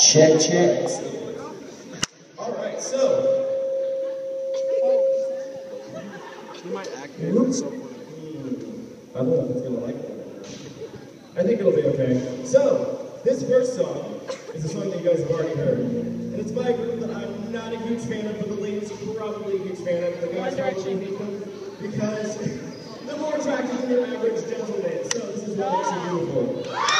Check, check. All right, so. You might act Oops. Hmm. I don't know if it's gonna like it. I think it'll be okay. So, this first song is a song that you guys have already heard. And it's by a group that I'm not a huge fan of, but the ladies are probably a huge fan of. The guys probably hate them because they're more attractive than your average gentleman. So this is what makes you beautiful.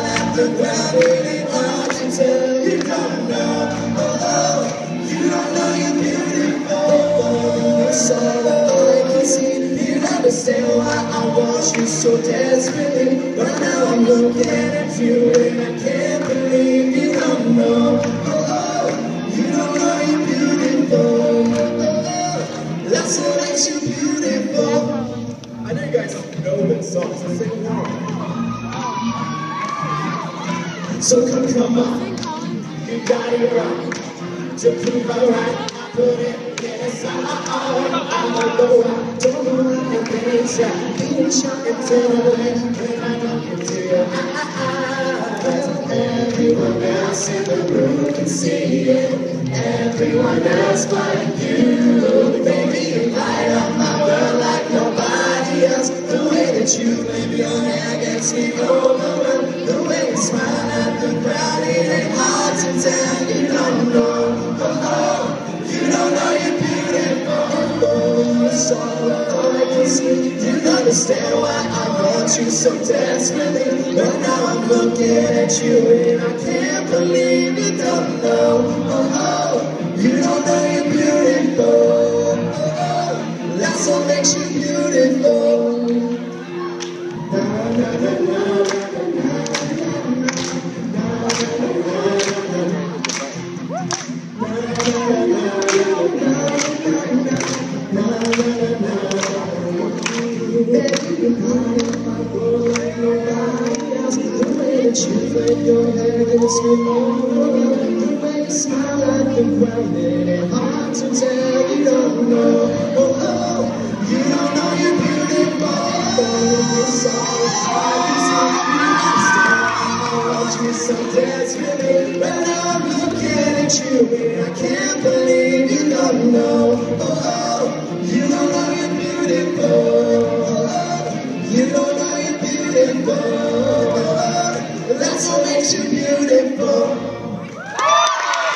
the hard to tell. You don't know, oh, oh, you don't know you're beautiful. It's all I can see. You understand why I want you so desperately. But now I'm looking at you and I can't believe you don't know. So come, come on, you got it right. To prove I right, I put it yes, I, I, I, I go out, don't go out and finish out, finish out until I land, when I your eyes. Everyone else in the room can see it, everyone else but you. Baby, you light up my world like nobody else. The way that you wave your hair gets me overwhelmed. So desperately. But now I'm looking at you and I can't believe you don't know. Oh, oh, you don't know you're beautiful. Oh, oh, that's what makes you beautiful. Na, na, na, that you wave your head and move the way you smile at the ground and it's hard to tell you don't know oh, oh you don't know you're beautiful. But it's all I watch me so dance with me when I'm looking at you and I can't believe you don't know oh, oh you don't know you're beautiful oh, oh you don't know you're beautiful lips you beautiful.